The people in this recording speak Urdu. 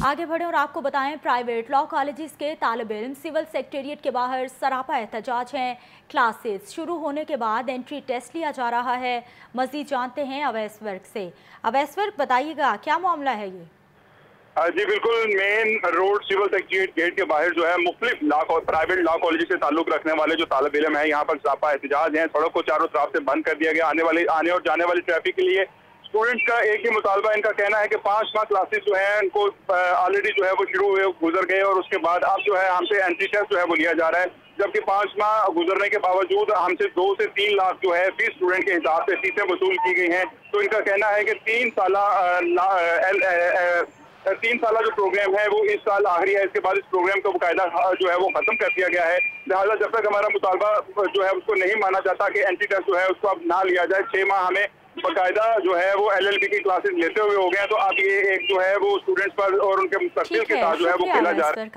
آگے بڑھیں اور آپ کو بتائیں پرائیویٹ لا کالجز کے طالب علم سیول سیکٹریٹ کے باہر سراپا احتجاج ہیں۔ کلاسز شروع ہونے کے بعد انٹری ٹیسٹ لیا جا رہا ہے۔ مزید جانتے ہیں اویس ورک سے۔ اویس ورک بتائیے گا، کیا معاملہ ہے یہ؟ جی بالکل main road civil secretariat gate کے باہر جو ہے مختلف لا پرائیویٹ لا کالجز سے تعلق رکھنے والے جو طالب علم ہیں، یہاں پر سراپا احتجاج ہیں۔ سڑک کو چاروں طرف سے بند کر دیا گیا۔ آنے والے آنے اور جانے والی ٹریفک کے لیے اسٹوڈنٹس کا ایک ہی مطالبہ ان کا کہنا ہے کہ پانچ ماہ کلاسز جو ہیں، ان کو آلریڈی جو ہے وہ شروع ہوئے، گزر گئے اور اس کے بعد اب جو ہے ہم سے اینٹری ٹیسٹ جو ہے وہ لیا جا رہا ہے۔ جبکہ پانچ ماہ گزرنے کے باوجود ہم سے دو سے تین لاکھ جو ہے فی اسٹوڈنٹ کے حساب سے فیسیں وصول کی گئی ہیں۔ تو ان کا کہنا ہے کہ تین سالہ تین سالہ جو پروگرام ہے وہ اس سال آخری ہے۔ اس کے بعد اس پروگرام کا باقاعدہ جو ہے وہ ختم کر دیا گیا ہے۔ لہٰذا جب تک ہمارا مطالبہ جو ہے اس کو نہیں مانا جاتا کہ اینٹی ٹیسٹ جو ہے اس کو اب نہ لیا جائے، چھ ماہ ہمیں باقاعدہ جو ہے وہ ایل ایل بی کی کلاسز لیتے ہوئے ہو گئے ہیں تو اب یہ ایک جو ہے وہ اسٹوڈنٹس پر اور ان کے مستقبل کے ساتھ جو ہے وہ کھیلا جا رہا ہے۔